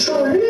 Charlie!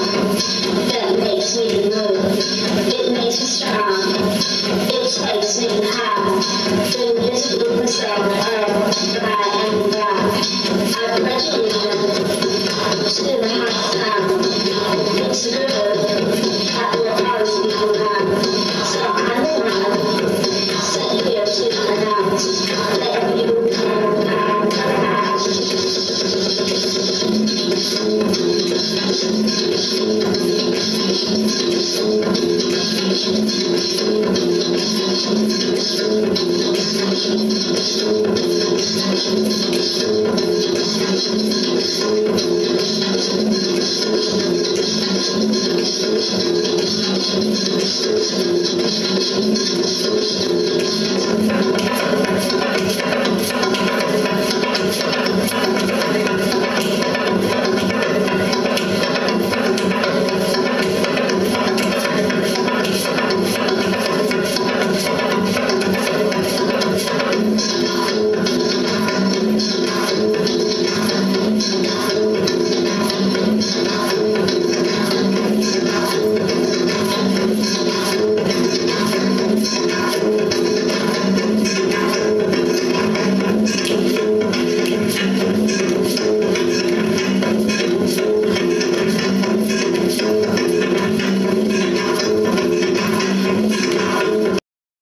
allegiance to Thank you.